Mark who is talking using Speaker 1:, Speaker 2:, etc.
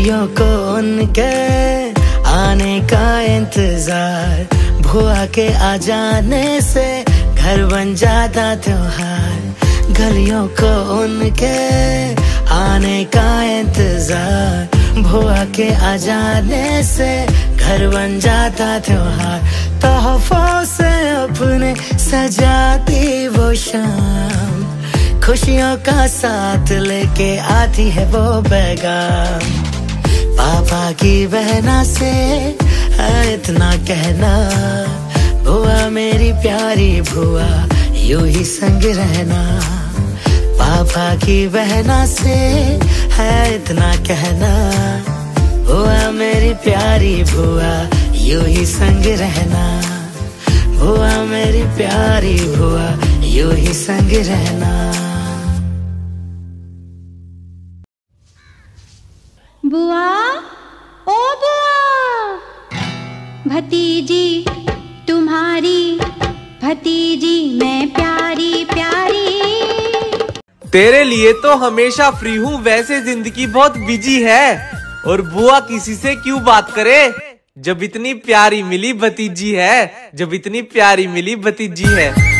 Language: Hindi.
Speaker 1: गलियों को उनके आने का इंतज़ार। भुआ के आ जाने से घर बन जाता त्योहार। गलियों को उनके आने का इंतज़ार। भुआ के आ जाने से घर बन जाता त्योहार। तोहफों से अपने सजाती वो शाम। खुशियों का साथ लेके आती है वो पैगाम। पापा की बहना से है इतना कहना। बुआ मेरी प्यारी बुआ, यू ही संग रहना। पापा की बहना से है इतना कहना। बुआ मेरी प्यारी बुआ, यू ही संग रहना। बुआ मेरी प्यारी बुआ, यू ही संग रहना।
Speaker 2: बुआ, ओ बुआ। भतीजी, तुम्हारी। भतीजी, मैं प्यारी प्यारी।
Speaker 3: तेरे लिए तो हमेशा फ्री हूँ, वैसे ज़िंदगी बहुत बिज़ी है। और बुआ किसी से क्यों बात करे? जब इतनी प्यारी मिली भतीजी है, जब इतनी प्यारी मिली भतीजी है।